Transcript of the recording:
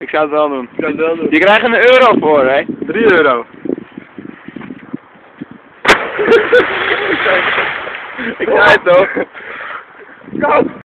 Ik zou het wel doen. Ik zou het wel doen. Je krijgt een euro voor, hè? 3 euro. Ik ga het toch? Koud!